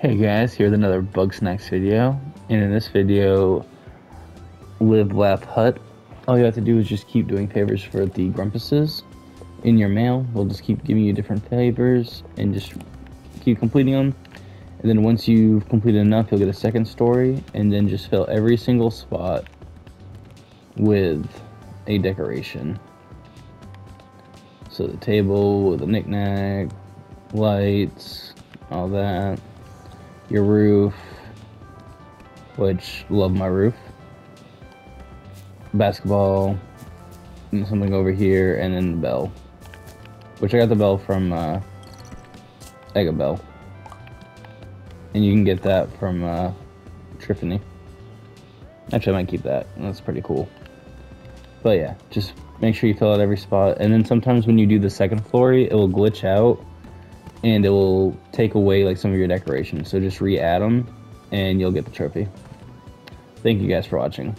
Hey guys, here's another Bugsnax video. And in this video, Live Laugh Hut. All you have to do is just keep doing favors for the Grumpuses in your mail. We'll just keep giving you different favors and just keep completing them. And then once you've completed enough, you'll get a second story and then just fill every single spot with a decoration. So the table with a knickknack, lights, all that your roof, which love my roof, basketball, something over here, and then the bell, which I got the bell from uh, Bell, and you can get that from uh, Triffany. Actually, I might keep that. That's pretty cool. But yeah, just make sure you fill out every spot, and then sometimes when you do the second floor, it will glitch out and it will take away like some of your decorations. So just re-add them and you'll get the trophy. Thank you guys for watching.